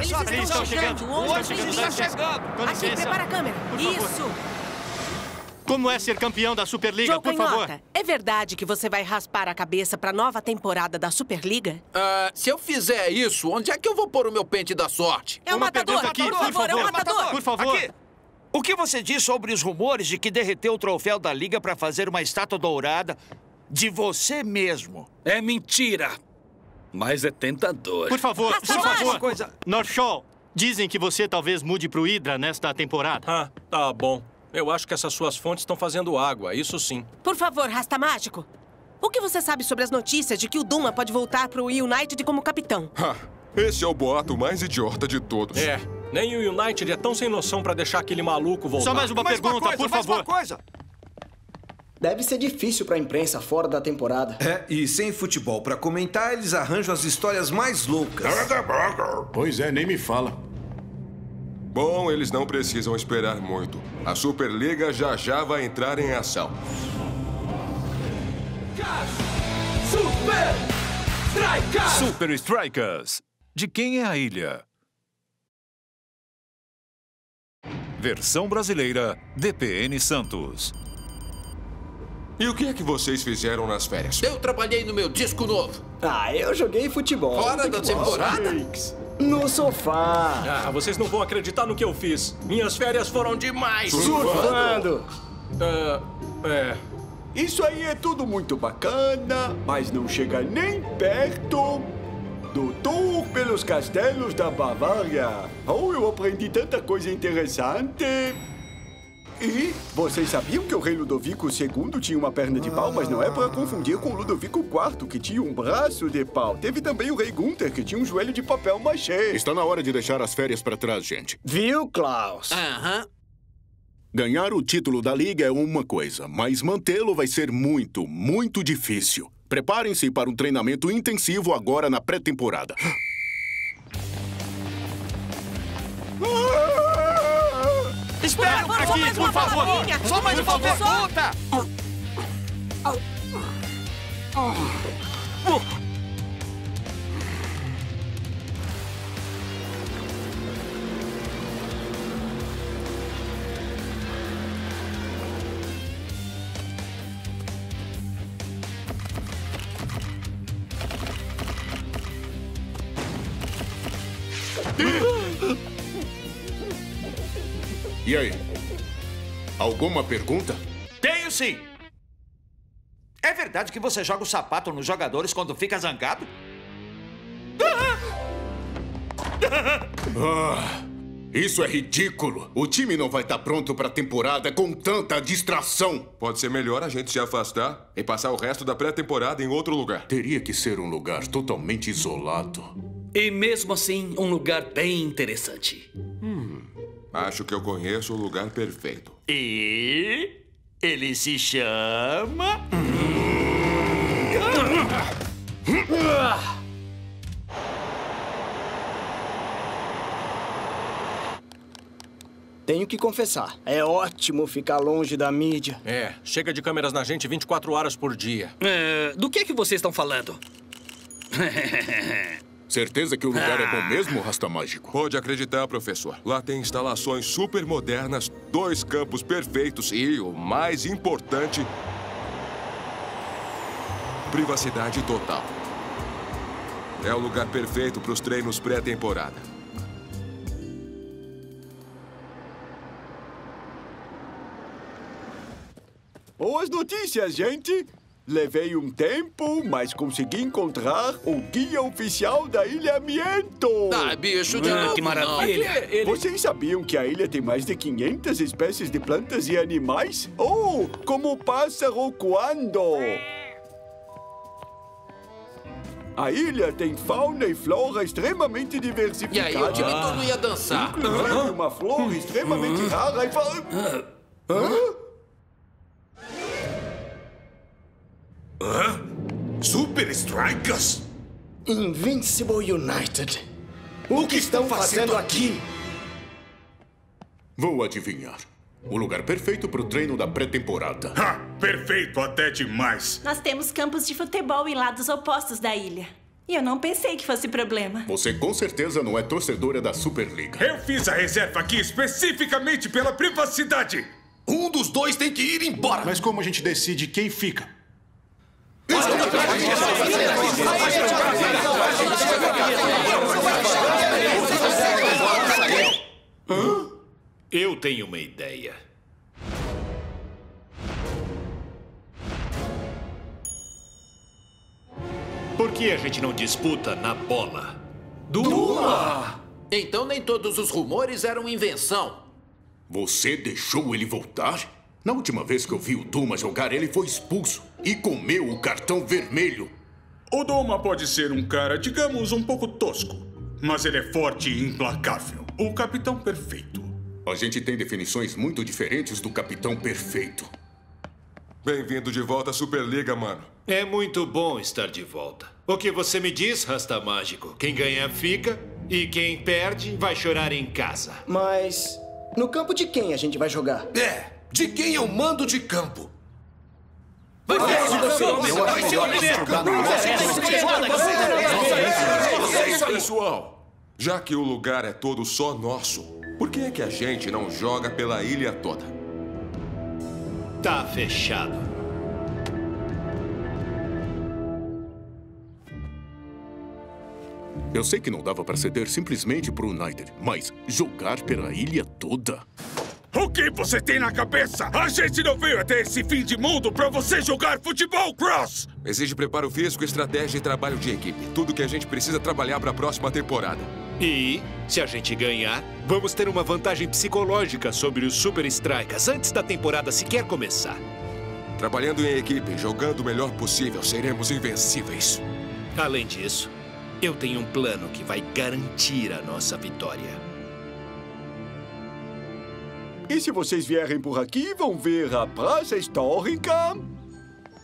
Eles estão estão chegando. chegando. Três, estão licença. chegando. Aqui, prepara a câmera. Favor. Isso. Como é ser campeão da Superliga, Joe por favor? Canhota, é verdade que você vai raspar a cabeça pra nova temporada da Superliga? Ah, se eu fizer isso, onde é que eu vou pôr o meu pente da sorte? É o Uma matador, aqui, por por favor, é o favor. matador. Por favor. Aqui. O que você diz sobre os rumores de que derreteu o troféu da Liga para fazer uma estátua dourada de você mesmo? É mentira. Mas é tentador. Por favor, por favor. Coisa- North Shore, dizem que você talvez mude pro Hydra nesta temporada. Ah, tá bom. Eu acho que essas suas fontes estão fazendo água, isso sim. Por favor, Rasta Mágico. O que você sabe sobre as notícias de que o Duma pode voltar pro United como capitão? Ha, esse é o boato mais idiota de todos. É, nem o United é tão sem noção pra deixar aquele maluco voltar. Só mais uma Mais uma pergunta, coisa, por mais favor. uma coisa. Deve ser difícil pra imprensa fora da temporada. É, e sem futebol pra comentar, eles arranjam as histórias mais loucas. Pois é, nem me fala. Bom, eles não precisam esperar muito. A Superliga já já vai entrar em ação. Super Strikers. De quem é a ilha? Versão brasileira DPN Santos. E o que é que vocês fizeram nas férias? Eu trabalhei no meu disco novo. Ah, eu joguei futebol. Fora da Futebol. temporada? No sofá. Ah, vocês não vão acreditar no que eu fiz. Minhas férias foram demais. Surfando. Ah, é. Isso aí é tudo muito bacana, mas não chega nem perto do tour pelos castelos da Bavária. Oh, eu aprendi tanta coisa interessante. E vocês sabiam que o rei Ludovico II tinha uma perna de pau, mas não é para confundir com o Ludovico IV, que tinha um braço de pau. Teve também o rei Gunther, que tinha um joelho de papel machê. Está na hora de deixar as férias pra trás, gente. Viu, Klaus? Aham. Ganhar o título da liga é uma coisa, mas mantê-lo vai ser muito, muito difícil. Preparem-se para um treinamento intensivo agora na pré-temporada. Espera pouquinho, mais por uma favor. Só mais Por uma favor, só. pergunta. E aí? Alguma pergunta? Tenho sim. É verdade que você joga o sapato nos jogadores quando fica zangado? Ah, isso é ridículo. O time não vai estar pronto para a temporada com tanta distração. Pode ser melhor a gente se afastar e passar o resto da pré-temporada em outro lugar. Teria que ser um lugar totalmente isolado. E mesmo assim, um lugar bem interessante. Acho que eu conheço o lugar perfeito. E ele se chama. Tenho que confessar, é ótimo ficar longe da mídia. É, chega de câmeras na gente 24 horas por dia. É, do que é que vocês estão falando? Certeza que o lugar é bom mesmo, Rasta Mágico? Pode acreditar, professor. Lá tem instalações super modernas, dois campos perfeitos e, o mais importante, privacidade total. É o lugar perfeito para os treinos pré-temporada. Boas notícias, gente! Levei um tempo, mas consegui encontrar o guia oficial da Ilha Miento. Ah, bicho, de Ah, novo que maravilha. Vocês sabiam que a ilha tem mais de 500 espécies de plantas e animais? Oh, como o pássaro quando! A ilha tem fauna e flora extremamente E diversificadas. aí o time todo ia dançar. Inclusive uma flor extremamente rara e... fa- Hã? Super Strikers? Invincible United. O que estão fazendo aqui? Vou adivinhar. O lugar perfeito para o treino da pré-temporada. Ha! Perfeito, até demais. Nós temos campos de futebol em lados opostos da ilha. E eu não pensei que fosse problema. Você com certeza não é torcedora da Superliga. Eu fiz a reserva aqui especificamente pela privacidade. Um dos dois tem que ir embora. Mas como a gente decide quem fica? Hã? Eu tenho uma ideia. Por que a gente não disputa na bola? Duma! Então nem todos os rumores eram invenção. Você deixou ele voltar? Na última vez que eu vi o Duma jogar, ele foi expulso e comeu o cartão vermelho. O Doma pode ser um cara, digamos, um pouco tosco, mas ele é forte e implacável. O capitão perfeito. A gente tem definições muito diferentes do capitão perfeito. Bem-vindo de volta à Superliga, mano. É muito bom estar de volta. O que você me diz, Rasta Mágico? Quem ganha fica e quem perde vai chorar em casa. Mas no campo de quem a gente vai jogar? É, de quem eu mando de campo. Vai Pessoal, já que o lugar é todo só nosso, por que é que a gente não joga pela ilha toda? Tá fechado. Eu sei que não dava para ceder simplesmente pro United, mas jogar pela ilha toda? O que você tem na cabeça? A gente não veio até esse fim de mundo pra você jogar futebol cross! Exige preparo físico, estratégia e trabalho de equipe. Tudo que a gente precisa trabalhar para a próxima temporada. E, se a gente ganhar, vamos ter uma vantagem psicológica sobre os Super Strikers antes da temporada sequer começar. Trabalhando em equipe, jogando o melhor possível, seremos invencíveis. Além disso, eu tenho um plano que vai garantir a nossa vitória. E se vocês vierem por aqui, vão ver a Praça Histórica,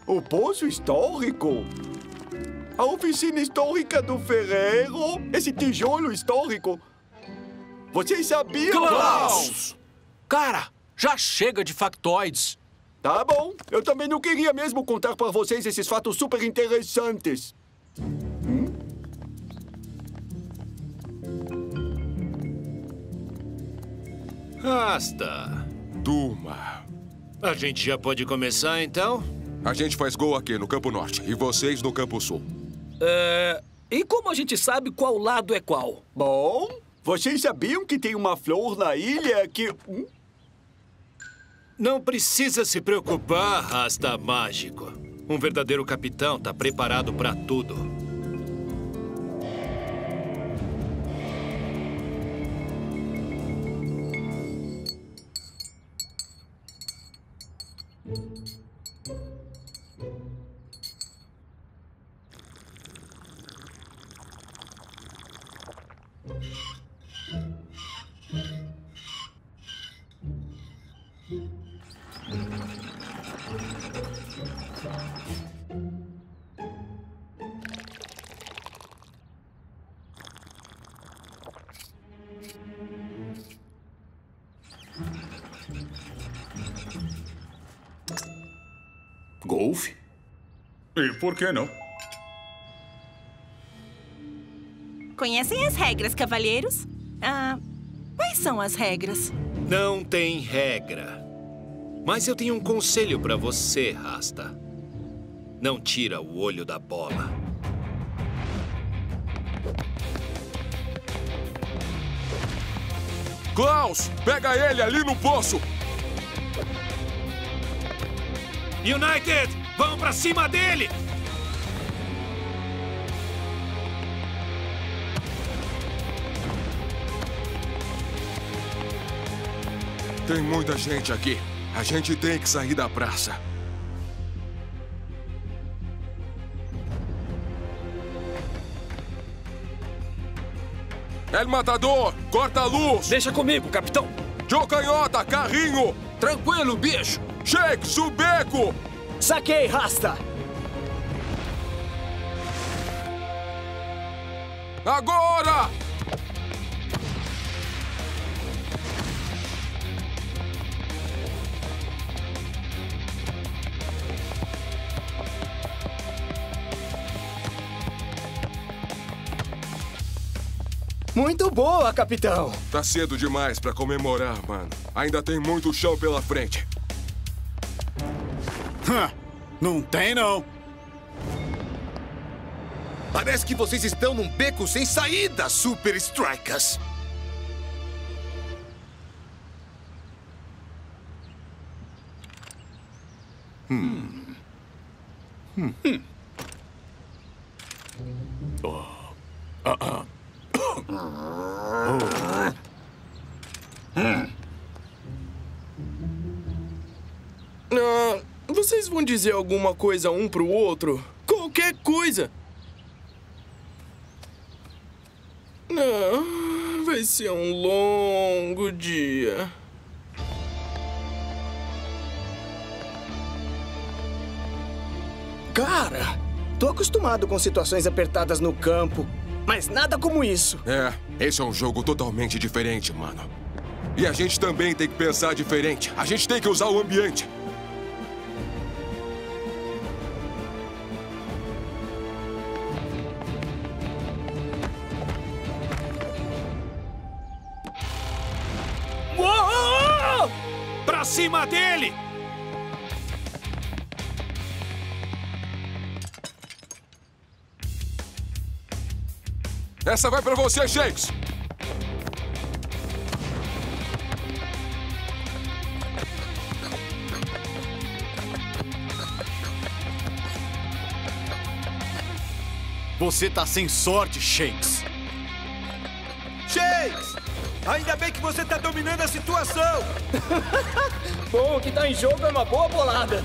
o Poço Histórico, a Oficina Histórica do Ferreiro, esse tijolo histórico. Vocês sabiam? Klaus! Cara, já chega de factoides. Tá bom. Eu também não queria mesmo contar para vocês esses fatos super interessantes. Rasta. Duma. A gente já pode começar, então? A gente faz gol aqui no Campo Norte e vocês no Campo Sul. É... E como a gente sabe qual lado é qual? Bom, vocês sabiam que tem uma flor na ilha que... Hum? Não precisa se preocupar, Rasta Mágico. Um verdadeiro capitão tá preparado para tudo. Por que não? Conhecem as regras, cavalheiros? Ah, quais são as regras? Não tem regra. Mas eu tenho um conselho para você, Rasta. Não tira o olho da bola. Klaus, pega ele ali no poço. United, vão para cima dele! Tem muita gente aqui. A gente tem que sair da praça. El Matador, corta a luz! Deixa comigo, capitão! Joe Canhota, carrinho! Tranquilo, bicho! Shake, subeco! Saquei, rasta! Agora! Muito boa, capitão. Tá cedo demais pra comemorar, mano. Ainda tem muito chão pela frente. Não tem, não. Parece que vocês estão num beco sem saída, Super Strikers. Hum. Hum. Oh. Ah, ah. Hum. Ah, vocês vão dizer alguma coisa um pro outro? Qualquer coisa! Ah, vai ser um longo dia. Cara, tô acostumado com situações apertadas no campo, mas nada como isso. É, esse é um jogo totalmente diferente, mano. E a gente também tem que pensar diferente. A gente tem que usar o ambiente. Cima dele! Essa vai pra você, Shakes! Você tá sem sorte, Shakes. Ainda bem que você tá dominando a situação! Bom, o que tá em jogo é uma boa bolada.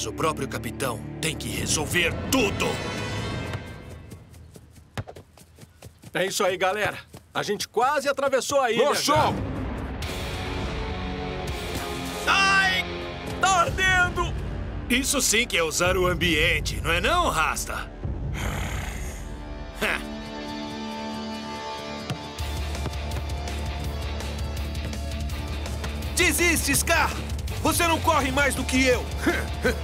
Vezes o próprio capitão tem que resolver tudo. É isso aí, galera. A gente quase atravessou a ilha. No show! Ai! Tá ardendo! Isso sim que é usar o ambiente, não é não, Rasta? Desiste, Scar! Você não corre mais do que eu!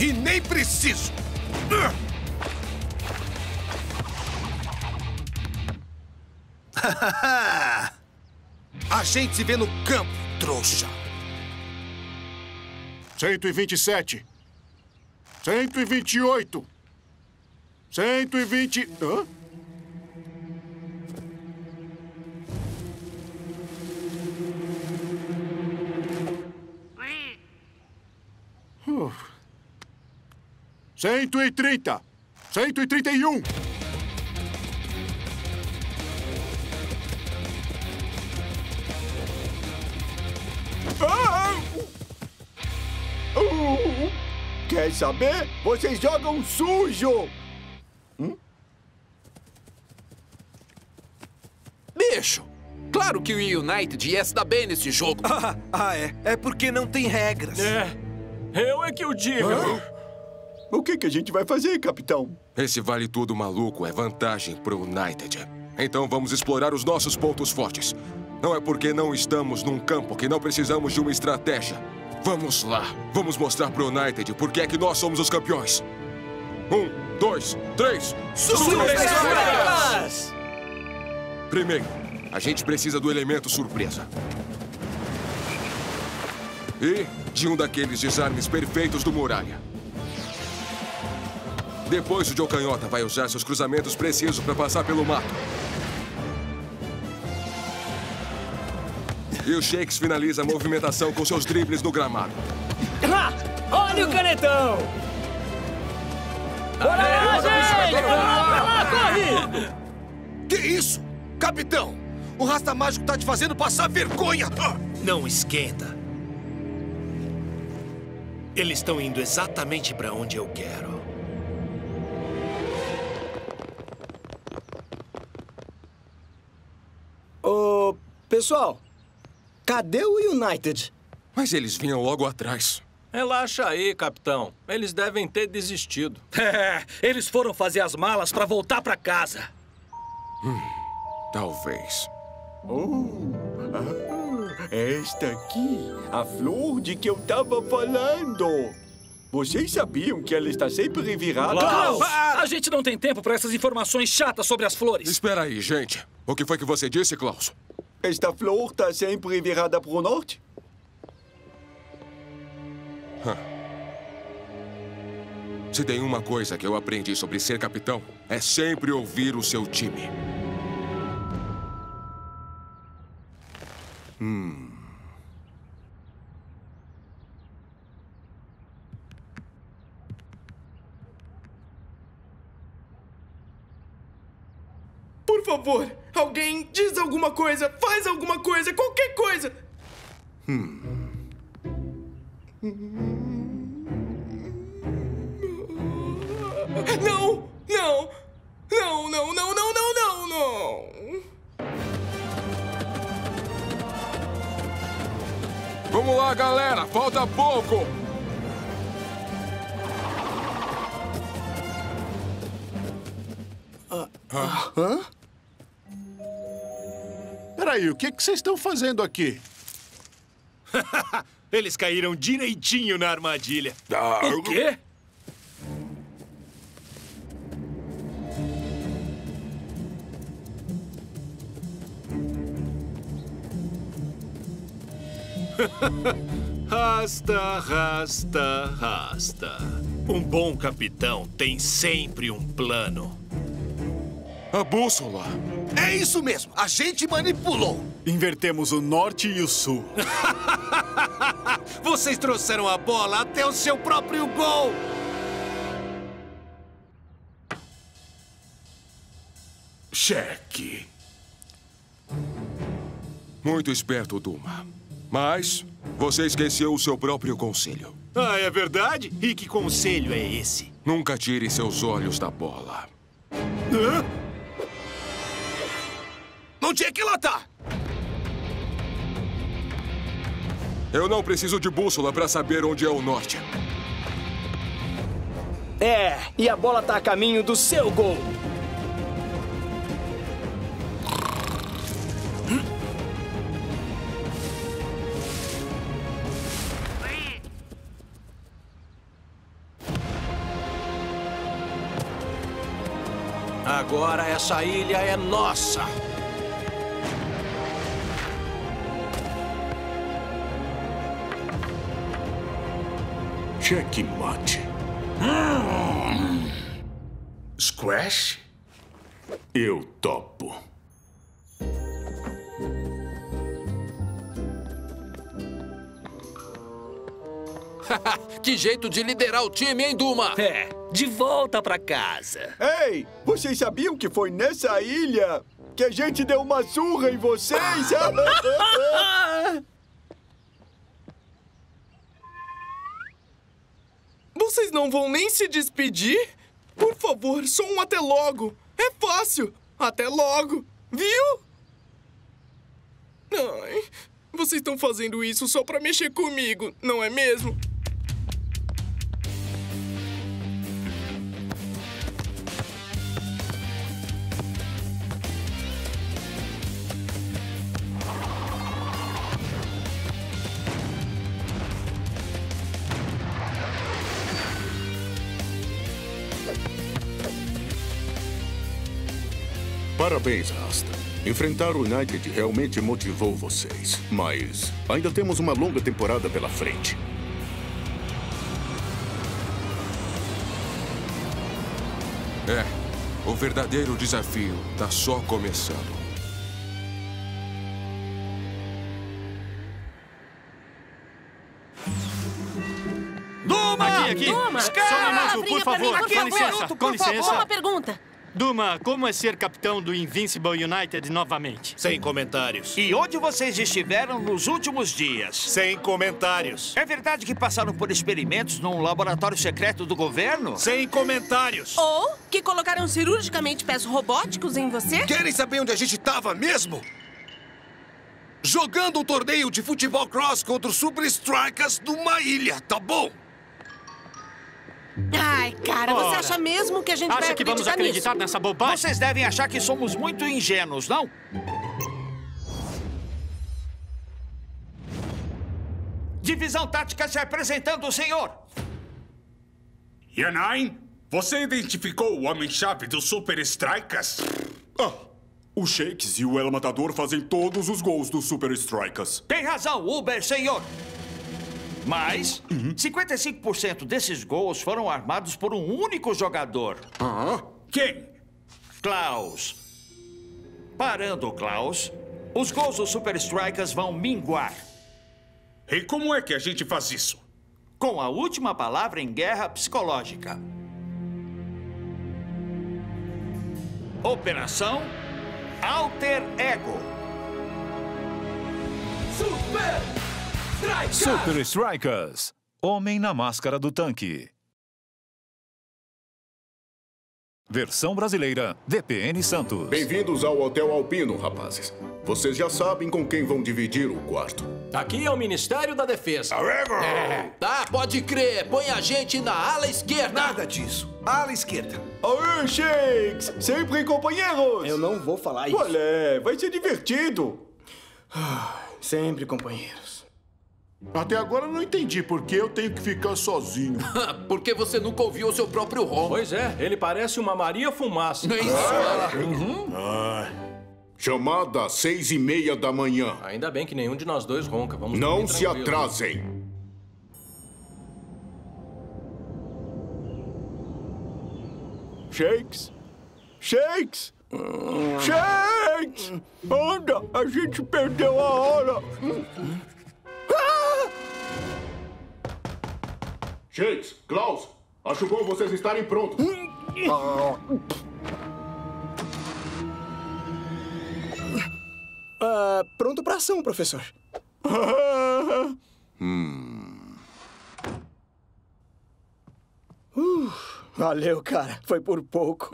e nem preciso! A gente se vê no campo, trouxa! 127. 128. 120. Hã? 130. 131. Ah! Uh! Quer saber? Vocês jogam sujo! Bicho, claro que o United ia se dar bem nesse jogo. Ah, ah, é. É porque não tem regras. É. Eu é que o digo. O que, que a gente vai fazer, capitão? Esse vale tudo maluco é vantagem pro United. Então vamos explorar os nossos pontos fortes. Não é porque não estamos num campo que não precisamos de uma estratégia. Vamos lá. Vamos mostrar pro United por que é que nós somos os campeões. Um, dois, três. Strikers! Primeiro, a gente precisa do elemento surpresa. E de um daqueles desarmes perfeitos do Muralha. Depois o Joe Canhota vai usar seus cruzamentos precisos para passar pelo mato. E o Shakes finaliza a movimentação com seus dribles no gramado. Ah, olha o canetão! Bora lá, gente! Que isso? Capitão, o Rasta Mágico tá te fazendo passar vergonha! Ah! Não esquenta. Eles estão indo exatamente para onde eu quero. Ô, pessoal, cadê o United? Mas eles vinham logo atrás. Relaxa aí, capitão. Eles devem ter desistido. É, eles foram fazer as malas para voltar para casa. Hum, talvez. Oh, ah, esta aqui, a flor de que eu tava falando. Vocês sabiam que ela está sempre virada? Klaus! A gente não tem tempo para essas informações chatas sobre as flores. Espera aí, gente. O que foi que você disse, Klaus? Esta flor está sempre virada para o norte? Se tem uma coisa que eu aprendi sobre ser capitão, é sempre ouvir o seu time. Hum. Por favor, alguém diz alguma coisa, faz alguma coisa, qualquer coisa. Hum. Não! Não! Não, não, não, não, não, não, não! Vamos lá, galera! Falta pouco! Ah, hã? Peraí, o que que vocês estão fazendo aqui? Eles caíram direitinho na armadilha. O quê? Rasta, rasta, rasta. Um bom capitão tem sempre um plano. A bússola. É isso mesmo, a gente manipulou. Invertemos o norte e o sul. Vocês trouxeram a bola até o seu próprio gol. Cheque. Muito esperto, Duma. Mas você esqueceu o seu próprio conselho. Ah, é verdade? E que conselho é esse? Nunca tire seus olhos da bola. Hã? Onde é que ela tá? Eu não preciso de bússola para saber onde é o norte. É, e a bola tá a caminho do seu gol. Agora essa ilha é nossa. Cheque mate. Squash? Eu topo. que jeito de liderar o time, hein, Duma? É, de volta pra casa. Ei, vocês sabiam que foi nessa ilha que a gente deu uma surra em vocês? Vocês não vão nem se despedir? Por favor, só um até logo. É fácil. Até logo. Viu? Ai, vocês estão fazendo isso só pra mexer comigo, não é mesmo? Parabéns, Rasta. Enfrentar o United realmente motivou vocês. Mas ainda temos uma longa temporada pela frente. É, o verdadeiro desafio tá só começando. Duma! Aqui, aqui. Duma! Só um minuto, por favor. Aqui, Com um licença, minuto, com por licença. favor. Uma pergunta. Duma, como é ser capitão do Invincible United novamente? Sem comentários. E onde vocês estiveram nos últimos dias? Sem comentários. É verdade que passaram por experimentos num laboratório secreto do governo? Sem comentários. Ou que colocaram cirurgicamente pés robóticos em você? Querem saber onde a gente estava mesmo? Jogando um torneio de futebol cross contra os Super Strikers numa ilha, tá bom? Ai, cara, você Ora. acha mesmo que a gente vai Acha que vamos acreditar acreditar nisso? nessa bobagem? Vocês devem achar que somos muito ingênuos, não? Divisão tática se apresentando, senhor. Yanain, você identificou o homem-chave dos Super Strikers? Ah, o Shakes e o El Matador fazem todos os gols dos Super Strikers. Tem razão, Uber, senhor. Mas 55% desses gols foram armados por um único jogador. Quem? Klaus. Parando o Klaus, os gols dos Super Strikers vão minguar. E como é que a gente faz isso? Com a última palavra em guerra psicológica. Operação Alter Ego. Super Strikers. Homem na máscara do tanque. Versão brasileira, DPN Santos. Bem-vindos ao Hotel Alpino, rapazes. Vocês já sabem com quem vão dividir o quarto. Aqui é o Ministério da Defesa. É. Tá, pode crer. Põe a gente na ala esquerda. Nada disso. Ala esquerda. Aê, Shakes! Sempre companheiros! Eu não vou falar isso. É? Vai ser divertido. Sempre companheiros. Até agora eu não entendi por que eu tenho que ficar sozinho. Porque você nunca ouviu o seu próprio ronco. Pois é, ele parece uma Maria Fumaça. Nem fala. Chamada às seis e meia da manhã. Ainda bem que nenhum de nós dois ronca. Vamos Não se atrasem. Shakes! Shakes! Shakes! Anda, a gente perdeu a hora. Shakes, Klaus, acho bom vocês estarem prontos. Ah, pronto pra ação, professor. Uh, valeu, cara. Foi por pouco.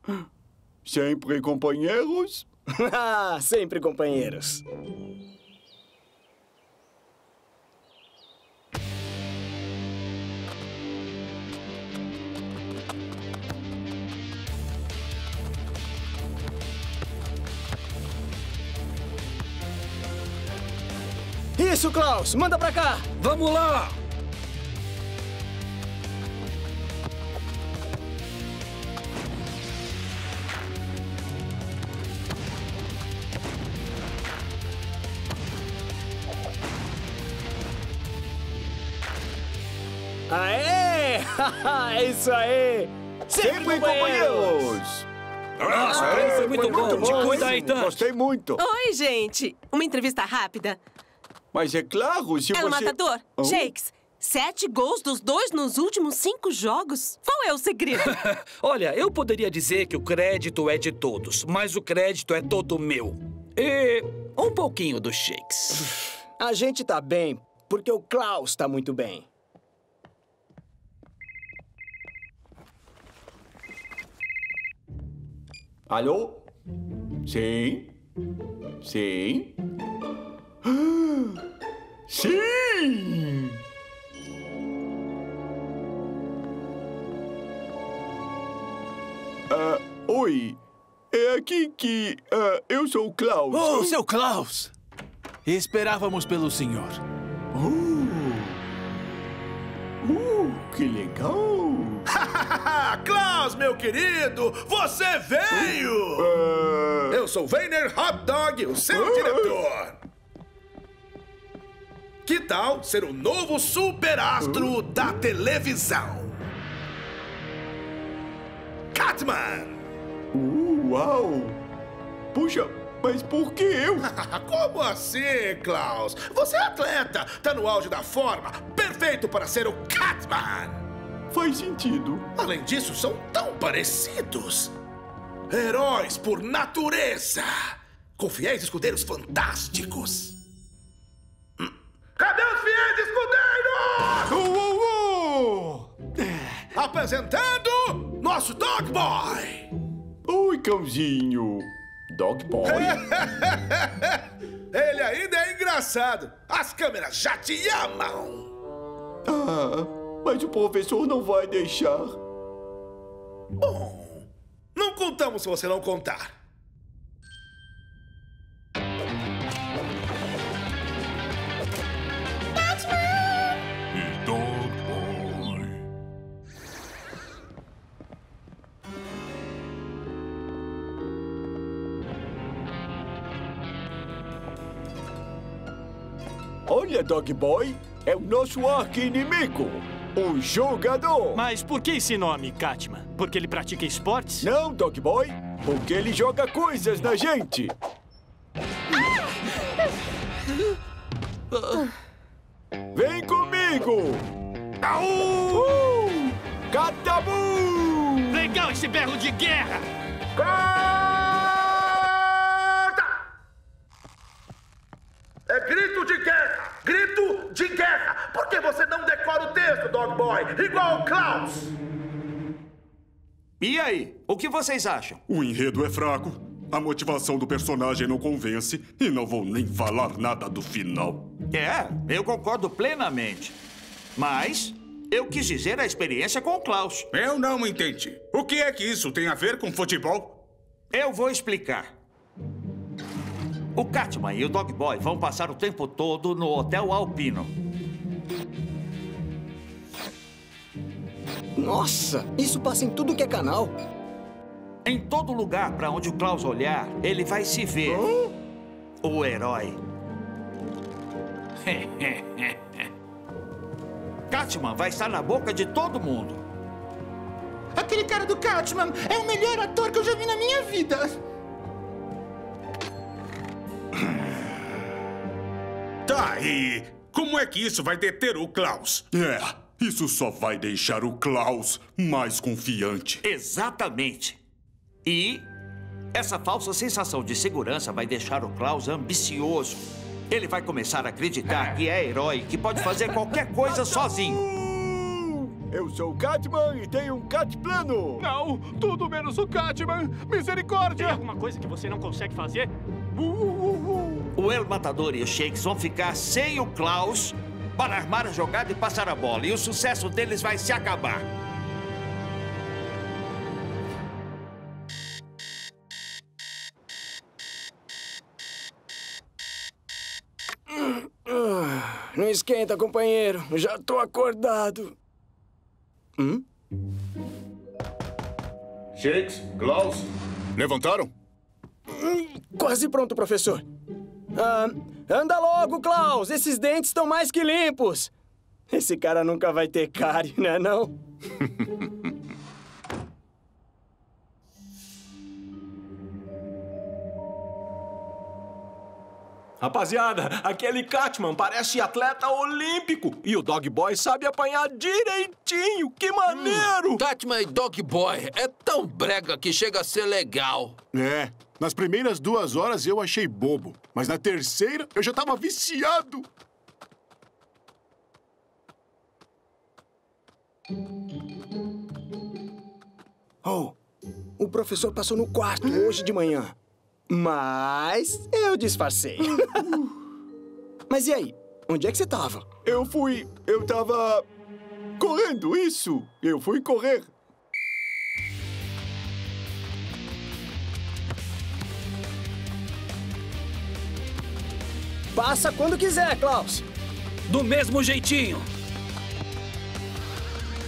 Sempre companheiros? Ah, Sempre companheiros. Isso, Klaus! Manda pra cá! Vamos lá! Aê! é isso aí! Sempre companheiros! Nossa, o treino foi muito bom. Te cuida aí. Gostei muito. Oi, gente. Uma entrevista rápida. Mas é claro, se El você... Matador, Oh. Shakes, sete gols dos dois nos últimos cinco jogos? Qual é o segredo? Olha, eu poderia dizer que o crédito é de todos, mas o crédito é todo meu. E um pouquinho dos shakes. A gente tá bem, porque o Klaus tá muito bem. Alô? Sim? Sim? Sim! Ah, oi. É aqui que... ah, eu sou o Klaus. Oh, seu Klaus! Esperávamos pelo senhor. Uh, uh, que legal! Klaus, meu querido, você veio! Eu sou Weiner Hot Dog, o seu diretor. Que tal ser o novo superastro da televisão? Catman! Uh, uau! Puxa, mas por que eu? Como assim, Klaus? Você é atleta, tá no auge da forma, perfeito para ser o Catman! Faz sentido. Além disso, são tão parecidos. Heróis por natureza! Com fiéis escudeiros fantásticos! Apresentando nosso Dog Boy! Oi, cãozinho. Dog Boy? Ele ainda é engraçado. As câmeras já te amam. Ah, mas o professor não vai deixar. Bom, não contamos se você não contar. Dog Boy, é o nosso arqui-inimigo. O jogador. Mas por que esse nome, Catman? Porque ele pratica esportes? Não, Dog Boy, porque ele joga coisas na gente. Vem comigo! Uh! Catabu! Legal esse berro de guerra! É grito de guerra! Grito de guerra! Por que você não decora o texto, Dog Boy? Igual o Klaus! E aí, o que vocês acham? O enredo é fraco, a motivação do personagem não convence e não vou nem falar nada do final. É, eu concordo plenamente. Mas eu quis dizer a experiência com o Klaus. Eu não entendi. O que é que isso tem a ver com futebol? Eu vou explicar. O Catman e o Dog Boy vão passar o tempo todo no Hotel Alpino. Nossa, isso passa em tudo que é canal. Em todo lugar para onde o Klaus olhar, ele vai se ver. O herói. Catman vai estar na boca de todo mundo. Aquele cara do Catman é o melhor ator que eu já vi na minha vida. Tá, e como é que isso vai deter o Klaus? É, isso só vai deixar o Klaus mais confiante. Exatamente. E essa falsa sensação de segurança vai deixar o Klaus ambicioso. Ele vai começar a acreditar que é herói, que pode fazer qualquer coisa sozinho. Eu sou o Catman e tenho um cat plano. Não, tudo menos o Catman. Misericórdia. Tem alguma coisa que você não consegue fazer? O El Matador e os Shakes vão ficar sem o Klaus para armar a jogada e passar a bola. E o sucesso deles vai se acabar. Não esquenta, companheiro. Já tô acordado. Hum? Shakes, Klaus. Levantaram? Hum, Quase pronto, professor. Ah, anda logo, Klaus. Esses dentes estão mais que limpos. Esse cara nunca vai ter cárie, né não? Rapaziada, aquele Catman parece atleta olímpico e o Dog Boy sabe apanhar direitinho. Que maneiro! Catman e Dog Boy é tão brega que chega a ser legal. É, nas primeiras duas horas eu achei bobo, mas na terceira eu já tava viciado. Oh, o professor passou no quarto hoje de manhã. Mas eu disfarcei. Mas e aí? Onde é que você tava? Eu fui. Eu tava. correndo, isso! Eu fui correr. Passa quando quiser, Klaus. Do mesmo jeitinho.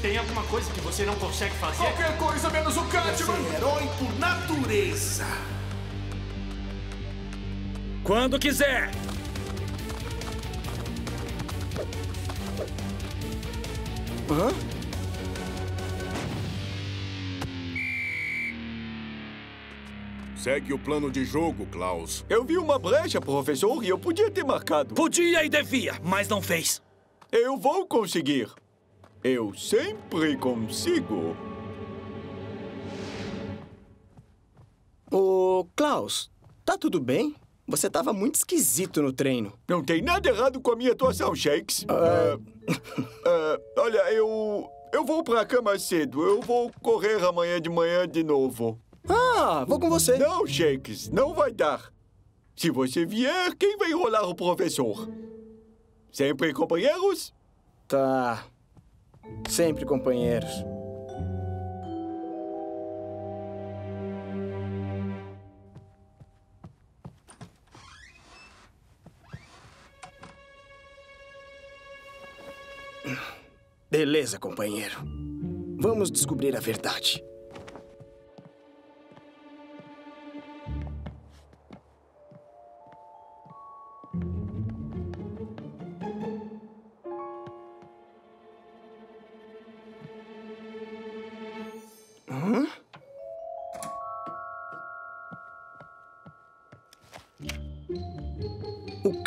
Tem alguma coisa que você não consegue fazer? Qualquer coisa menos o Catman! Você é herói por natureza! Quando quiser. Hã? Segue o plano de jogo, Klaus. Eu vi uma brecha, professor, e eu podia ter marcado. Podia e devia, mas não fez. Eu vou conseguir. Eu sempre consigo. Ô, Klaus, tá tudo bem? Você tava muito esquisito no treino. Não tem nada errado com a minha atuação, Shakes. Ah, ah, olha, eu. Eu vou pra cama cedo. Eu vou correr amanhã de manhã de novo. Ah, vou com você. Não, Shakes, não vai dar. Se você vier, quem vai enrolar o professor? Sempre companheiros? Tá. Sempre companheiros. Beleza, companheiro. Vamos descobrir a verdade.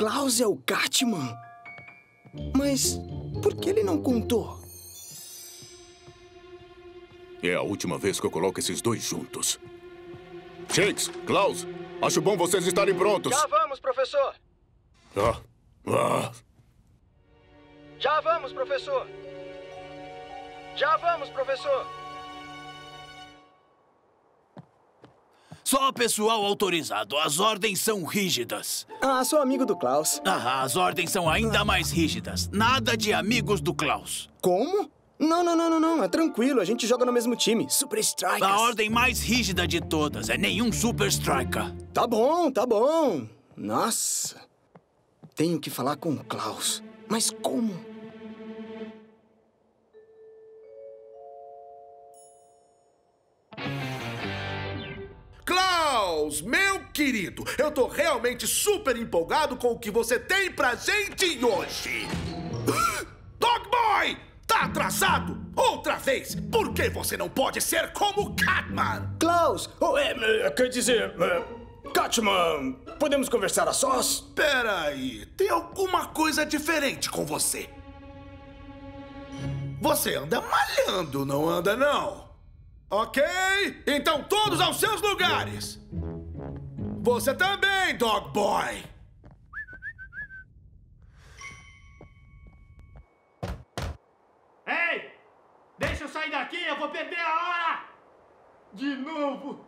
Klaus é o Catman? Mas por que ele não contou? É a última vez que eu coloco esses dois juntos. Shakes, Klaus, acho bom vocês estarem prontos. Já vamos, professor! Ah, ah. Já vamos, professor! Já vamos, professor! Só pessoal autorizado. As ordens são rígidas. Ah, sou amigo do Klaus. Ah, as ordens são ainda mais rígidas. Nada de amigos do Klaus. Como? Não, não, não, não, não. É tranquilo. A gente joga no mesmo time. Super Strikers. A ordem mais rígida de todas é nenhum Super Striker. Tá bom, tá bom. Nossa. Tenho que falar com o Klaus. Mas como? Meu querido, eu tô realmente super empolgado com o que você tem pra gente hoje. Dog Boy! Tá atrasado? Outra vez! Por que você não pode ser como Catman? Klaus! Oh, é, é, quer dizer... É, Catman, podemos conversar a sós? Peraí, tem alguma coisa diferente com você. Você anda malhando, não anda não? Ok, então todos aos seus lugares. Você também, Dog Boy. Ei! Deixa eu sair daqui, eu vou perder a hora! De novo!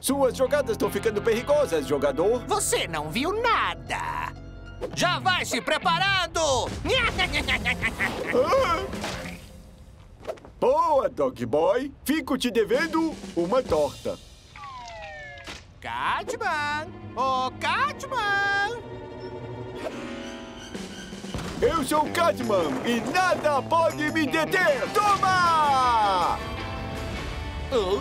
Suas jogadas estão ficando perigosas, jogador. Você não viu nada! Já vai se preparando! Ah! Boa, Dog Boy. Fico te devendo uma torta. Catman! Ô, oh, Catman! Eu sou o Catman e nada pode me deter! Toma! Oh.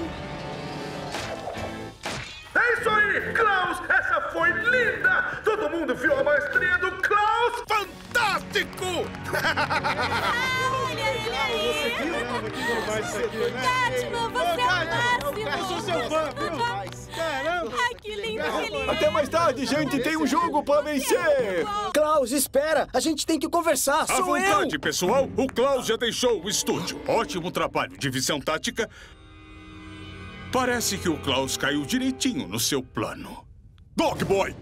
É isso aí, Klaus! Essa foi linda! Todo mundo viu a maestria do Klaus? Fantástico! Aí! Você viu? Catman, você é o máximo! Eu sou seu fã, viu? Caramba! Ai, que lindo, que lindo! Até mais tarde, gente! Tem um jogo pra vencer! Klaus, espera! A gente tem que conversar! À Sou vontade, eu! pessoal! O Klaus já deixou o estúdio. Ótimo trabalho de visão tática. Parece que o Klaus caiu direitinho no seu plano. Dog Boy!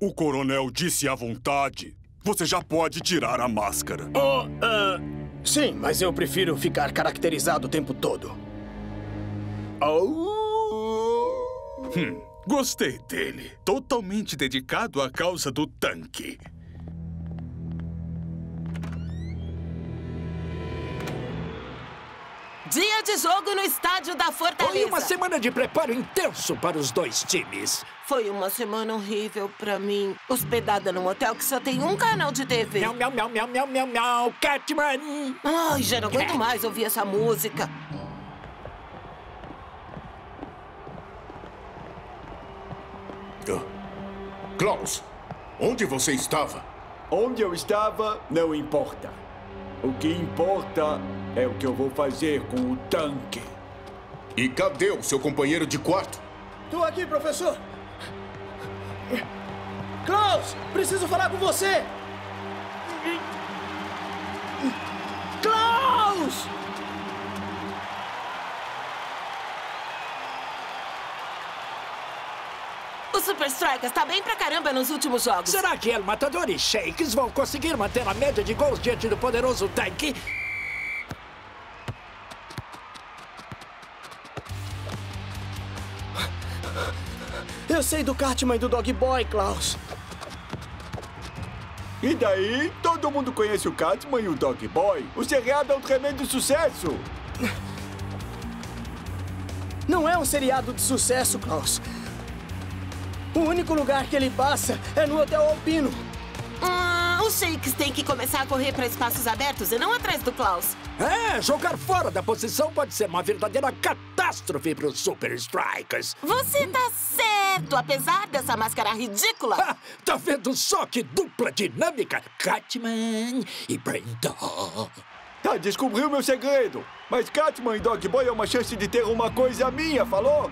O coronel disse à vontade. Você já pode tirar a máscara. Oh, ah, sim, mas eu prefiro ficar caracterizado o tempo todo. Oh! Hum, gostei dele. Totalmente dedicado à causa do tanque. Dia de jogo no estádio da Fortaleza. Foi uma semana de preparo intenso para os dois times. Foi uma semana horrível pra mim. Hospedada num hotel que só tem um canal de TV. Miau, miau, miau, miau, miau, miau, miau, Catman! Ai, já não aguento mais ouvir essa música. Klaus, onde você estava? Onde eu estava, não importa. O que importa é o que eu vou fazer com o tanque. E cadê o seu companheiro de quarto? Tô aqui, professor! Klaus, preciso falar com você! Klaus! Super Strikers tá bem pra caramba nos últimos jogos. Será que El Matador e Shakes vão conseguir manter a média de gols diante do poderoso tanque? Eu sei do Cartman e do Dog Boy, Klaus. E daí, todo mundo conhece o Catman e o Dog Boy. O seriado é um tremendo sucesso. Não é um seriado de sucesso, Klaus. O único lugar que ele passa é no Hotel Alpino. Hum, os Shakes têm que começar a correr para espaços abertos e não atrás do Klaus. É, jogar fora da posição pode ser uma verdadeira catástrofe para os Super Strikers. Você tá certo, apesar dessa máscara ridícula. Ah, tá vendo só que dupla dinâmica? Catman e Brenda. Tá, descobriu meu segredo. Mas Catman e Dog Boy é uma chance de ter uma coisa minha, falou?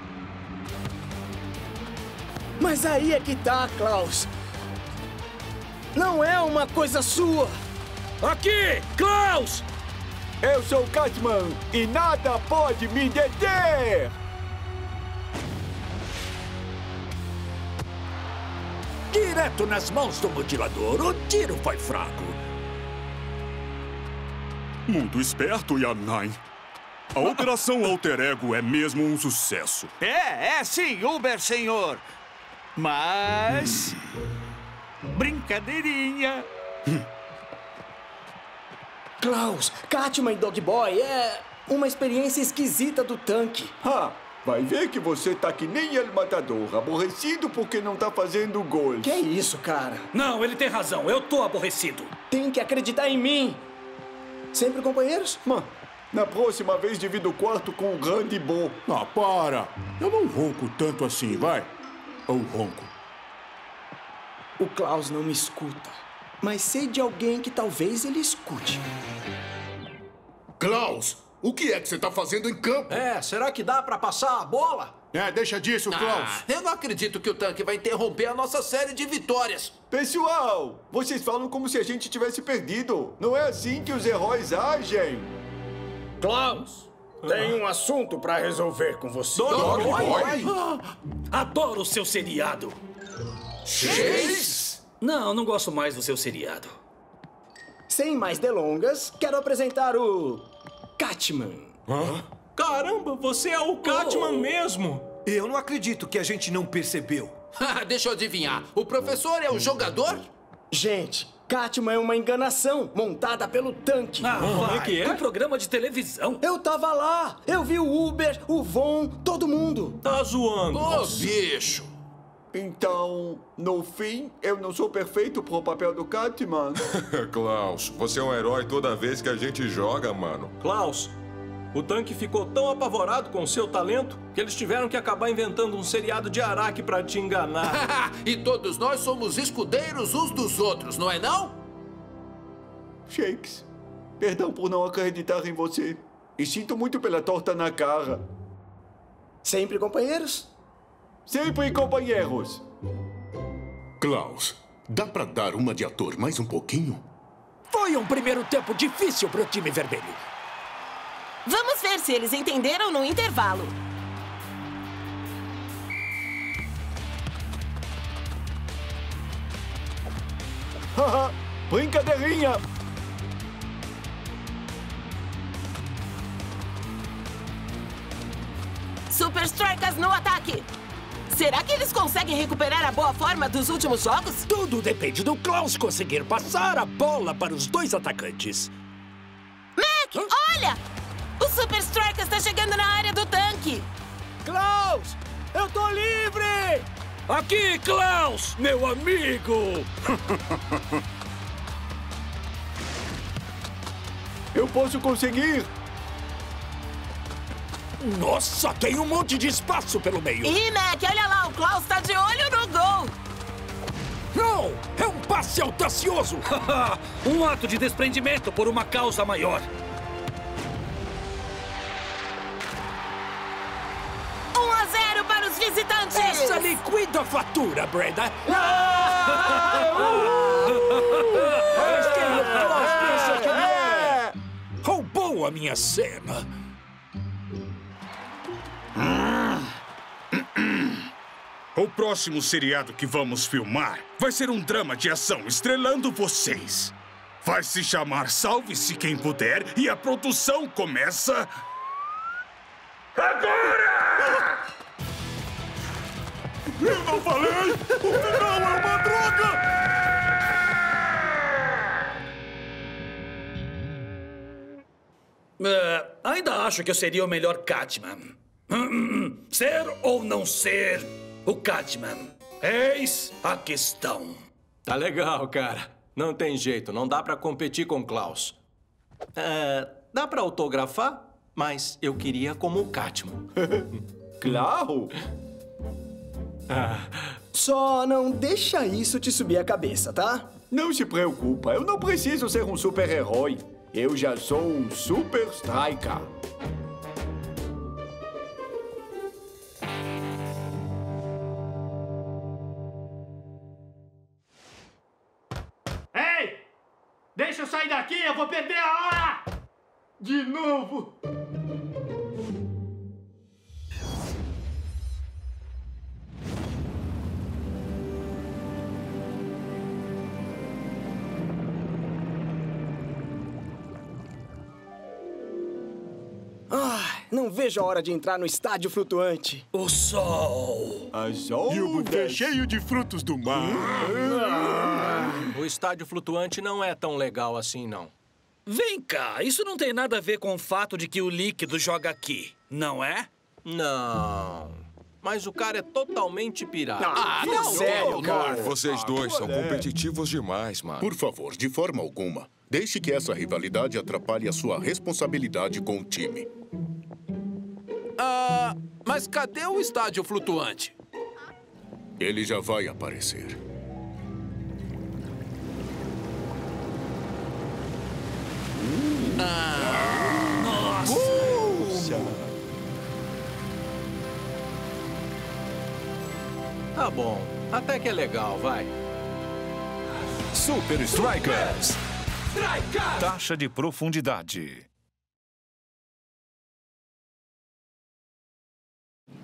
Mas aí é que tá, Klaus. Não é uma coisa sua. Aqui, Klaus! Eu sou o Catman e nada pode me deter! Direto nas mãos do mutilador, o tiro foi fraco. Muito esperto, Yanai. A Operação Alter Ego é mesmo um sucesso. É, é sim, Uber, senhor. Mas. Brincadeirinha. Klaus, Catman e Dog Boy é uma experiência esquisita do tanque. Ah, vai ver que você tá que nem El Matador, aborrecido porque não tá fazendo gol. Que isso, cara? Não, ele tem razão. Eu tô aborrecido. Tem que acreditar em mim. Sempre companheiros? Mano, na próxima vez divido o quarto com o grande bom. Ah, para. Eu não ronco tanto assim, vai. Ou ronco. O Klaus não me escuta. Mas sei de alguém que talvez ele escute. Klaus, o que é que você tá fazendo em campo? É, será que dá pra passar a bola? É, deixa disso, Klaus. Ah, eu não acredito que o tanque vai interromper a nossa série de vitórias. Pessoal, vocês falam como se a gente tivesse perdido. Não é assim que os heróis agem. Klaus, tem um assunto pra resolver com você. Dog Boy? Ah, adoro o seu seriado. Chase? Não, não gosto mais do seu seriado. Sem mais delongas, quero apresentar o. Catman. Hã? Caramba, você é o Catman mesmo! Eu não acredito que a gente não percebeu. Deixa eu adivinhar. O professor é o jogador? Gente, Catman é uma enganação montada pelo tanque. Ah, como é que é? Um programa de televisão. Eu tava lá. Eu vi o Uber, o Von, todo mundo. Tá zoando. Ô, oh, bicho. Então, no fim, eu não sou perfeito pro papel do Catman. Klaus, você é um herói toda vez que a gente joga, mano. Klaus, o tanque ficou tão apavorado com seu talento que eles tiveram que acabar inventando um seriado de Araque pra te enganar. e todos nós somos escudeiros uns dos outros, não é não? Shakes, perdão por não acreditar em você. E sinto muito pela torta na cara. Sempre companheiros? Sempre companheiros. Klaus, dá pra dar uma de ator mais um pouquinho? Foi um primeiro tempo difícil pro time vermelho. Vamos ver se eles entenderam no intervalo. Brincadeirinha! Super Strikers no ataque! Será que eles conseguem recuperar a boa forma dos últimos jogos? Tudo depende do Klaus conseguir passar a bola para os dois atacantes. Está chegando na área do tanque! Klaus, eu tô livre! Aqui, Klaus, meu amigo! eu posso conseguir! Nossa, tem um monte de espaço pelo meio. Ih, Mac, olha lá, o Klaus tá de olho no gol. Não, é um passe audacioso. um ato de desprendimento por uma causa maior. Essa liquida a fatura, Brenda. Ah! Pensa que é? Roubou a minha cena. O próximo seriado que vamos filmar vai ser um drama de ação estrelando vocês. Vai se chamar Salve-se Quem Puder e a produção começa. Agora! Eu não falei! O final é uma droga! É, ainda acho que eu seria o melhor Catman. Ser ou não ser o Catman? Eis a questão. Tá legal, cara. Não tem jeito, não dá pra competir com Klaus. É, dá pra autografar, mas eu queria como o Catman. claro! Ah. Só não deixa isso te subir a cabeça, tá? Não se preocupa, eu não preciso ser um super-herói. Eu já sou um Super Striker. Ei! Deixa eu sair daqui, eu vou perder a hora! De novo! Vejo a hora de entrar no estádio flutuante. O sol. A sol. E o buffet cheio de frutos do mar. Ah. O estádio flutuante não é tão legal assim, não. Vem cá, isso não tem nada a ver com o fato de que o líquido joga aqui, não é? Não. Mas o cara é totalmente pirata. Ah, não, sério, cara. Vocês dois são competitivos demais, mano. Por favor, de forma alguma, deixe que essa rivalidade atrapalhe a sua responsabilidade com o time. Ah, mas cadê o estádio flutuante? Ele já vai aparecer. Ah, nossa! Uh! Tá bom. Até que é legal, vai. Super Strikers. Taxa de profundidade.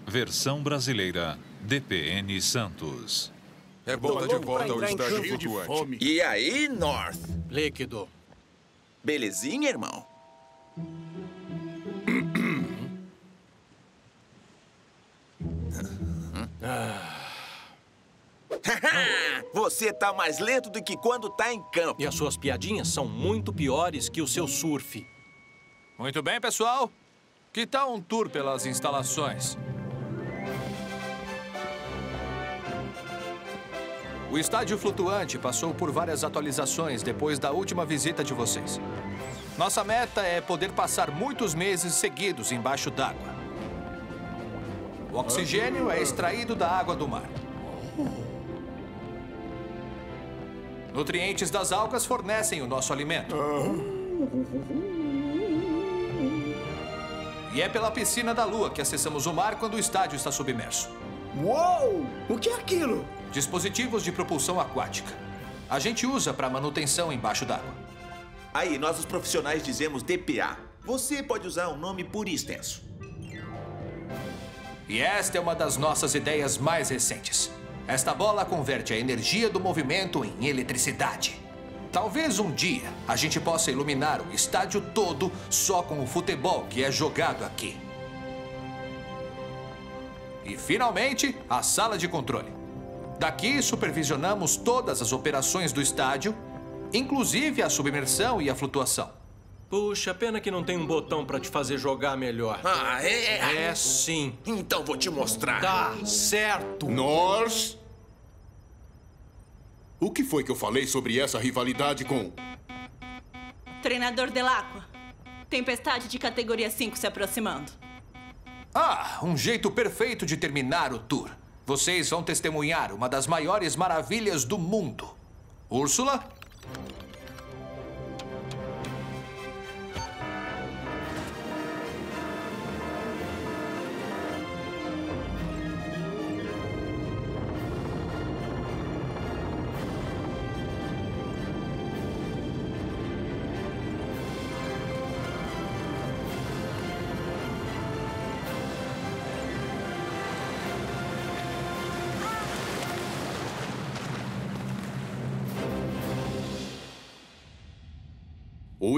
Versão brasileira DPN Santos. É bom estar de volta ao estádio flutuante. E aí, North? Líquido. Belezinha, irmão? Você tá mais lento do que quando tá em campo. E as suas piadinhas são muito piores que o seu surf. Muito bem, pessoal. Que tal um tour pelas instalações? O estádio flutuante passou por várias atualizações depois da última visita de vocês. Nossa meta é poder passar muitos meses seguidos embaixo d'água. O oxigênio é extraído da água do mar. Nutrientes das algas fornecem o nosso alimento. E é pela piscina da Lua que acessamos o mar quando o estádio está submerso. Uou! O que é aquilo? Dispositivos de propulsão aquática. A gente usa para manutenção embaixo d'água. Aí, nós os profissionais dizemos DPA. Você pode usar um nome por extenso. E esta é uma das nossas ideias mais recentes. Esta bola converte a energia do movimento em eletricidade. Talvez um dia a gente possa iluminar o estádio todo só com o futebol que é jogado aqui. E finalmente, a sala de controle. Daqui supervisionamos todas as operações do estádio, inclusive a submersão e a flutuação. Puxa, pena que não tem um botão para te fazer jogar melhor. Ah, é? É sim. Então vou te mostrar. Tá certo. Nós. O que foi que eu falei sobre essa rivalidade com. Treinador Delacqua. Tempestade de categoria 5 se aproximando. Ah, um jeito perfeito de terminar o tour. Vocês vão testemunhar uma das maiores maravilhas do mundo. Úrsula?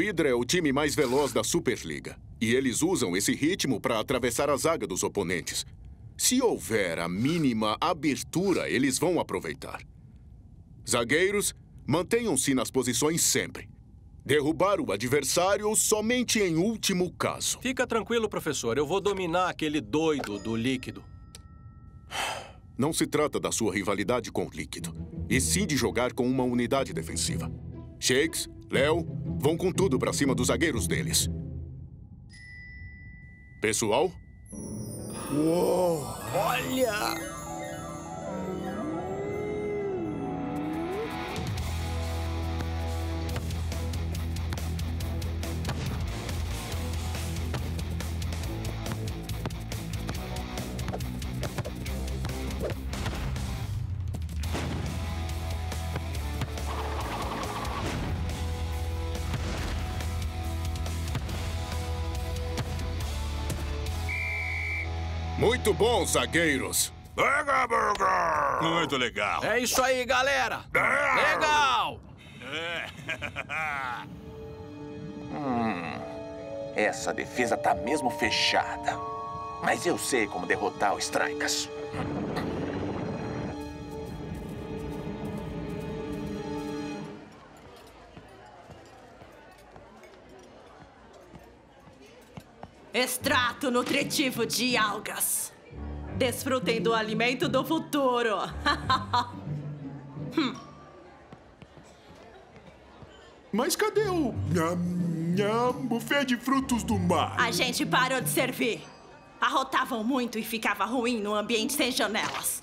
Hydra é o time mais veloz da Superliga. E eles usam esse ritmo para atravessar a zaga dos oponentes. Se houver a mínima abertura, eles vão aproveitar. Zagueiros, mantenham-se nas posições sempre. Derrubar o adversário somente em último caso. Fica tranquilo, professor. Eu vou dominar aquele doido do líquido. Não se trata da sua rivalidade com o líquido, e sim de jogar com uma unidade defensiva. Shakes, Léo, vão com tudo pra cima dos zagueiros deles. Pessoal? Uou! Olha! Bom, zagueiros. Muito legal. É isso aí, galera. Legal! Hum, essa defesa tá mesmo fechada. Mas eu sei como derrotar o Strikers. Extrato nutritivo de algas. Desfrutem do alimento do futuro. Hum, Mas cadê o nham, nham, buffet de frutos do mar? A gente parou de servir. Arrotavam muito e ficava ruim no ambiente sem janelas.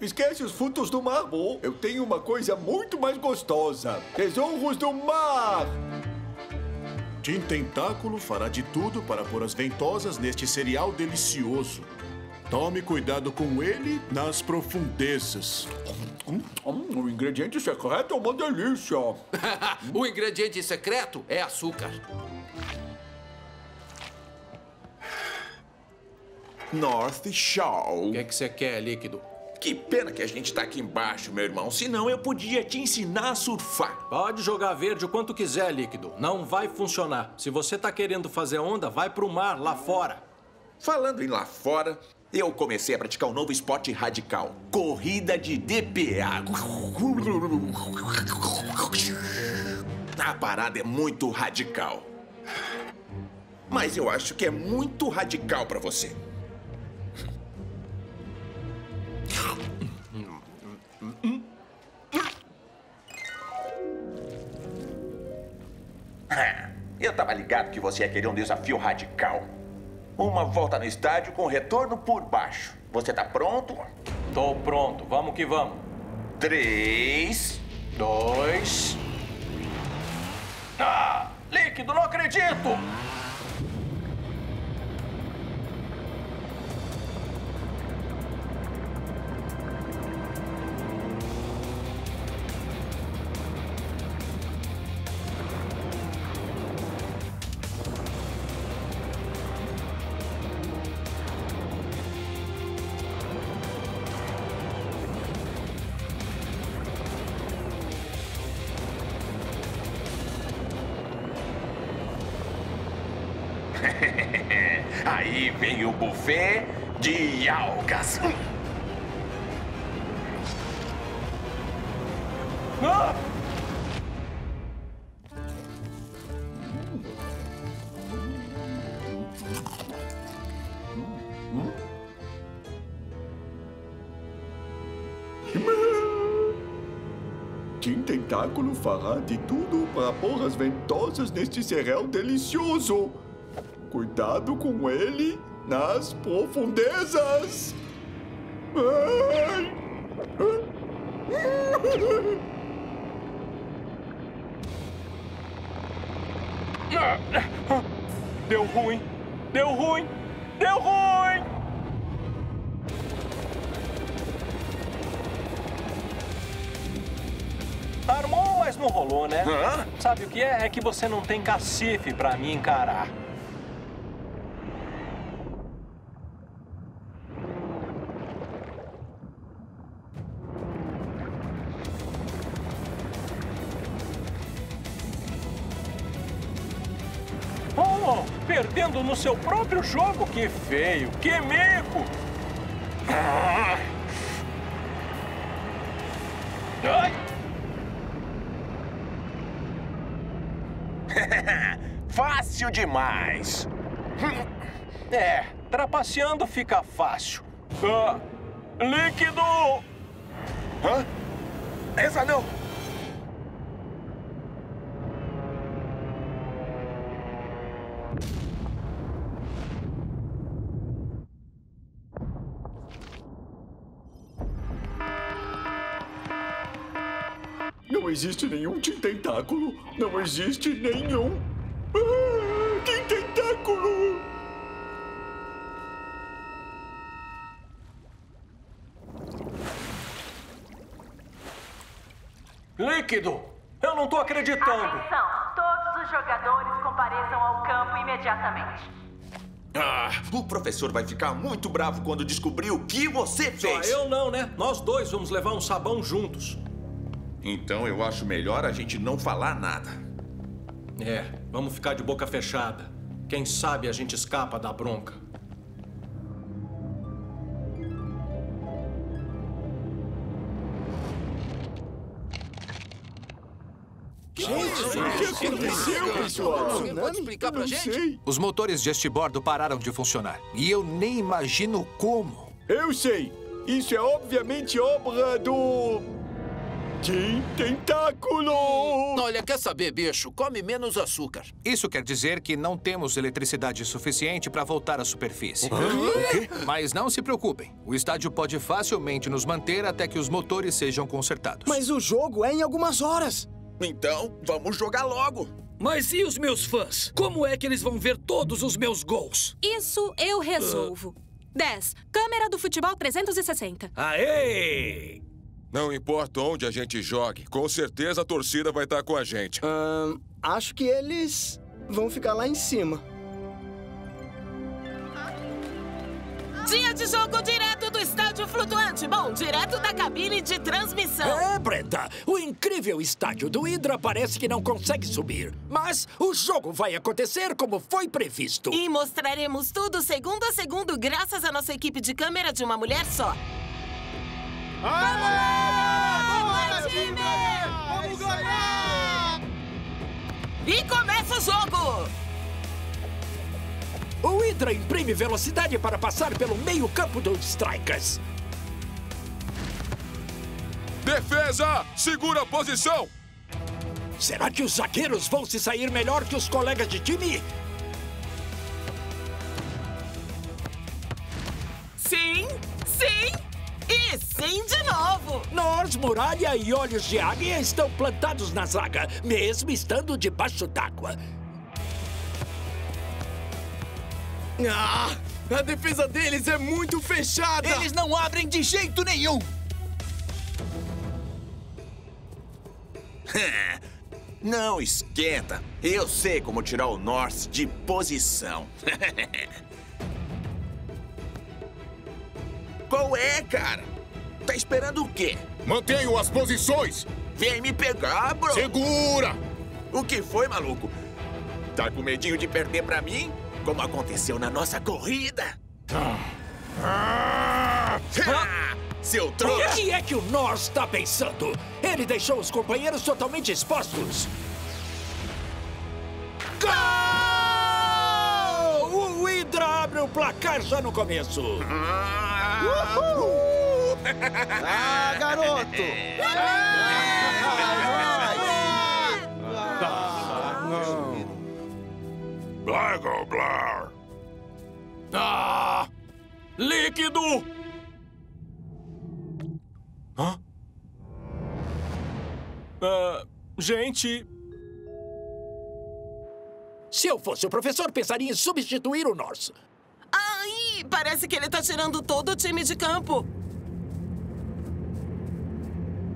Esquece os frutos do mar, Bo. Eu tenho uma coisa muito mais gostosa. Tesouros do mar! Tim Tentáculo fará de tudo para pôr as ventosas neste cereal delicioso. Tome cuidado com ele nas profundezas. Hum, hum, o ingrediente secreto é uma delícia. o ingrediente secreto é açúcar. North Shore. O que você quer, líquido? Que pena que a gente tá aqui embaixo, meu irmão. Senão eu podia te ensinar a surfar. Pode jogar verde o quanto quiser, líquido. Não vai funcionar. Se você tá querendo fazer onda, vai pro mar, lá fora. Falando em lá fora, eu comecei a praticar um novo esporte radical: corrida de DPA. A parada é muito radical. Mas eu acho que é muito radical pra você. Eu tava ligado que você ia querer um desafio radical. Uma volta no estádio com retorno por baixo. Você tá pronto? Tô pronto. Vamos que vamos. Três. Dois. Ah! Líquido, não acredito! Tim Tentáculo fará de tudo para pôr as ventosas neste cereal delicioso. Cuidado com ele nas profundezas. Ai. Deu ruim! Deu ruim! Deu ruim! não rolou, né? Hã? Sabe o que é? É que você não tem cacife pra me encarar. Oh, perdendo no seu próprio jogo? Que feio, que mico! Ah. Fácil demais. É, trapaceando fica fácil. Ah, líquido! Hã? Essa não! Não existe nenhum Tentáculo. Não existe nenhum. Ah! Líquido! Eu não tô acreditando! Atenção! Todos os jogadores compareçam ao campo imediatamente. Ah, o professor vai ficar muito bravo quando descobrir o que você fez. Só eu não, né? Nós dois vamos levar um sabão juntos. Então eu acho melhor a gente não falar nada. É, vamos ficar de boca fechada. Quem sabe a gente escapa da bronca. Gente, o que aconteceu, pessoal? Pode explicar pra gente? sei. Os motores deste bordo pararam de funcionar. E eu nem imagino como. Eu sei. Isso é obviamente obra do. Tim Tentáculo! Olha, quer saber, bicho? Come menos açúcar. Isso quer dizer que não temos eletricidade suficiente para voltar à superfície. Mas não se preocupem. O estádio pode facilmente nos manter até que os motores sejam consertados. Mas o jogo é em algumas horas. Então, vamos jogar logo. Mas e os meus fãs? Como é que eles vão ver todos os meus gols? Isso eu resolvo. 10. Câmera do futebol 360. Aê! Não importa onde a gente jogue, com certeza a torcida vai estar com a gente. Acho que eles vão ficar lá em cima. Dia de jogo direto do estádio flutuante. Bom, direto da cabine de transmissão. É, Brenda, o incrível estádio do Hydra parece que não consegue subir. Mas o jogo vai acontecer como foi previsto. E mostraremos tudo segundo a segundo, graças à nossa equipe de câmera de uma mulher só. Vamos lá! time! Vamos ganhar! E começa o jogo! O Hydra imprime velocidade para passar pelo meio-campo dos Strikers. Defesa! Segura a posição! Será que os zagueiros vão se sair melhor que os colegas de time? Sim, sim sim de novo! Nós, Muralha e Olhos de Águia estão plantados na zaga, mesmo estando debaixo d'água. Ah, a defesa deles é muito fechada! Eles não abrem de jeito nenhum! Não esquenta. Eu sei como tirar o Norse de posição. Qual é, cara? Tá esperando o quê? Mantenham as posições! Vem me pegar, bro! Segura! O que foi, maluco? Tá com medinho de perder pra mim? Como aconteceu na nossa corrida? Ah, seu O trouxa! que é que o Norse está pensando? Ele deixou os companheiros totalmente expostos. Gol! O Hydra abre o placar já no começo. Ah, garoto! Blago, Blar! Ah! Líquido! Hã? Ah, gente, Se eu fosse o professor, pensaria em substituir o Norse. Ai, parece que ele tá tirando todo o time de campo.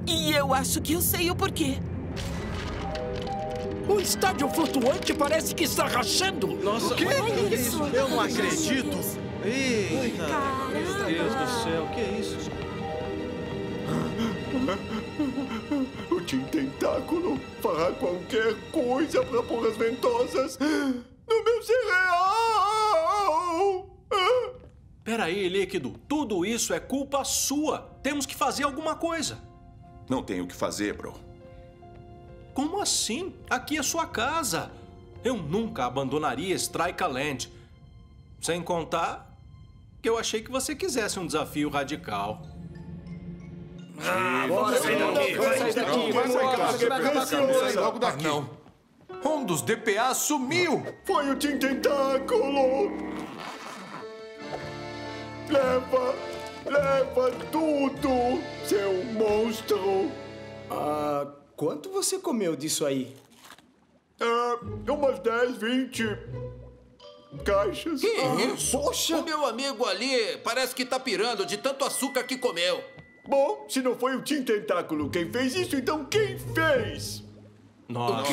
E eu acho que eu sei o porquê. O estádio flutuante parece que está rachando. Nossa, o quê? olha isso? Eu não acredito. Eita, Caramba. meu Deus do céu, que é isso? O Tim Tentáculo fará qualquer coisa para pôr as ventosas No meu cereal! Peraí, líquido. Tudo isso é culpa sua. Temos que fazer alguma coisa. Não tenho o que fazer, bro. Como assim? Aqui é sua casa. Eu nunca abandonaria Strike Land. Sem contar que eu achei que você quisesse um desafio radical. Ah, bora, sai daqui, vai sair daqui, vai sair daqui, vai sair logo daqui. não. Um dos DPA sumiu! Foi o Tim Tentáculo! Leva, leva tudo, seu monstro! Ah, quanto você comeu disso aí? É, umas 10, 20 caixas. Que isso? Poxa! O meu amigo ali parece que tá pirando de tanto açúcar que comeu. Bom, se não foi o Tim Tentáculo quem fez isso, então quem fez? Nós.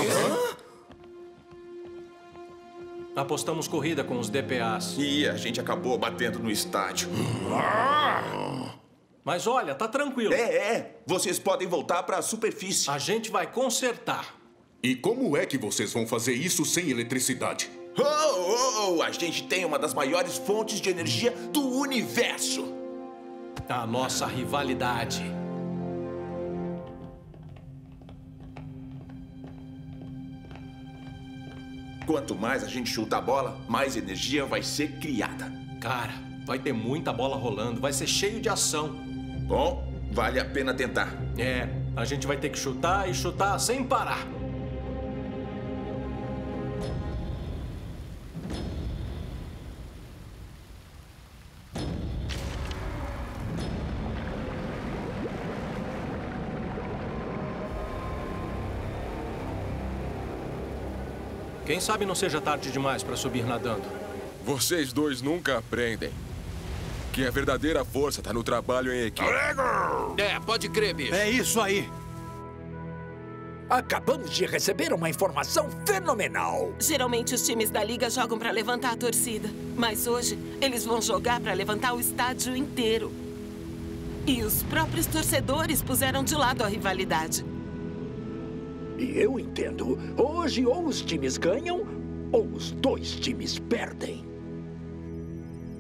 Apostamos corrida com os DPAs. E a gente acabou batendo no estádio. Mas olha, tá tranquilo. É, é. Vocês podem voltar para a superfície. A gente vai consertar. E como é que vocês vão fazer isso sem eletricidade? Oh, oh, oh, a gente tem uma das maiores fontes de energia do universo. A nossa rivalidade. Quanto mais a gente chuta a bola, mais energia vai ser criada. Cara, vai ter muita bola rolando, vai ser cheio de ação. Bom, vale a pena tentar. É, a gente vai ter que chutar e chutar sem parar. Quem sabe não seja tarde demais para subir nadando. Vocês dois nunca aprendem. Que a verdadeira força está no trabalho em equipe. É, pode crer, bicho. É isso aí. Acabamos de receber uma informação fenomenal. Geralmente os times da liga jogam para levantar a torcida, mas hoje eles vão jogar para levantar o estádio inteiro. E os próprios torcedores puseram de lado a rivalidade. E eu entendo. Hoje ou os times ganham ou os dois times perdem.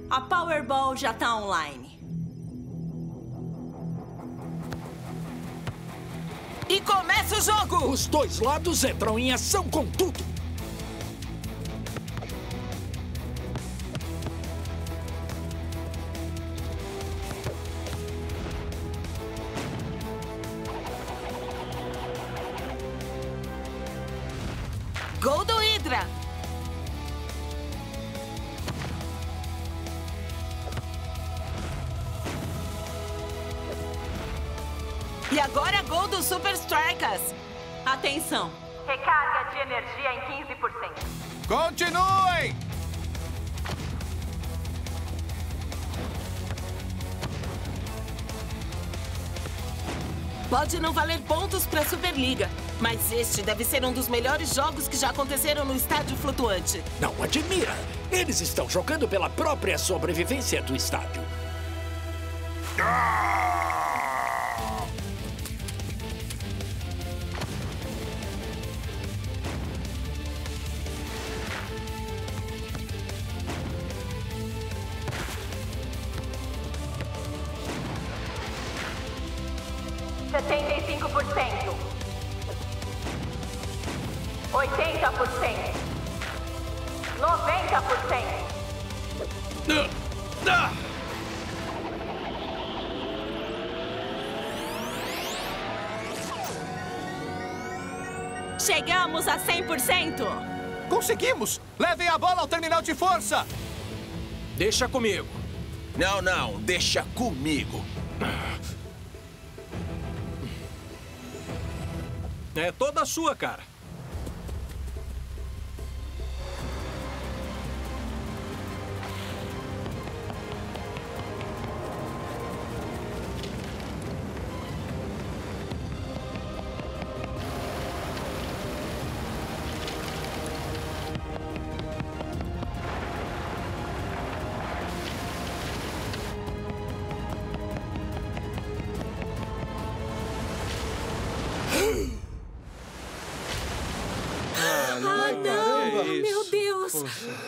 A Powerball já tá online. E começa o jogo! Os dois lados entram em ação com tudo. Gol do Hydra! E agora gol do Super Strikers! Atenção! Recarga de energia em 15%. Continuem! Pode não valer pontos para a Superliga, mas este deve ser um dos melhores jogos que já aconteceram no estádio flutuante. Não admira. Eles estão jogando pela própria sobrevivência do estádio. Setenta força! Deixa comigo. Não, não, deixa comigo. É toda sua, cara.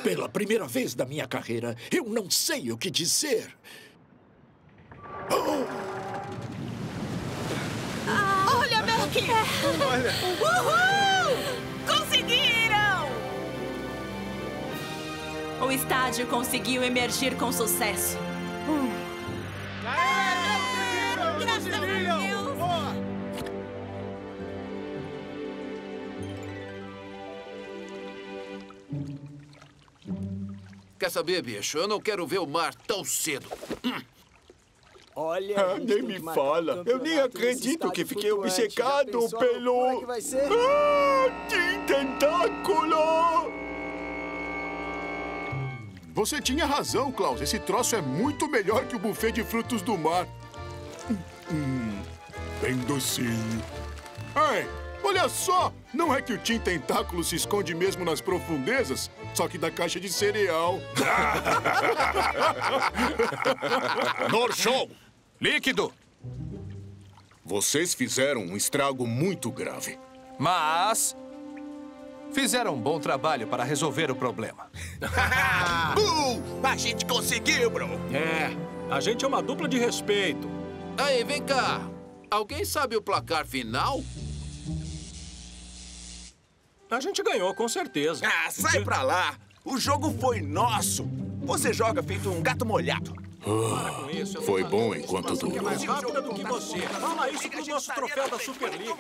Pela primeira vez na minha carreira, eu não sei o que dizer. Olha, Mac! Olha! Uhul! Conseguiram! O estádio conseguiu emergir com sucesso. Quer saber, bicho? Eu não quero ver o mar tão cedo. Olha, Ah, nem me fala. Eu nem acredito que fiquei obcecado pelo. é que vai ser? Ah, Tentáculo! Você tinha razão, Klaus. Esse troço é muito melhor que o buffet de frutos do mar. Hum, bem docinho. Ei, olha só! Não é que o Tim Tentáculo se esconde mesmo nas profundezas? Só que da caixa de cereal. Show! Líquido! Vocês fizeram um estrago muito grave. Mas. Fizeram um bom trabalho para resolver o problema. uh, a gente conseguiu, bro! É, a gente é uma dupla de respeito. Aí, vem cá. Alguém sabe o placar final? A gente ganhou, com certeza. Ah, sai pra lá! O jogo foi nosso! Você joga feito um gato molhado. Foi bom enquanto É durou. mais rápida do que você. Fala isso pro nosso troféu da Superliga.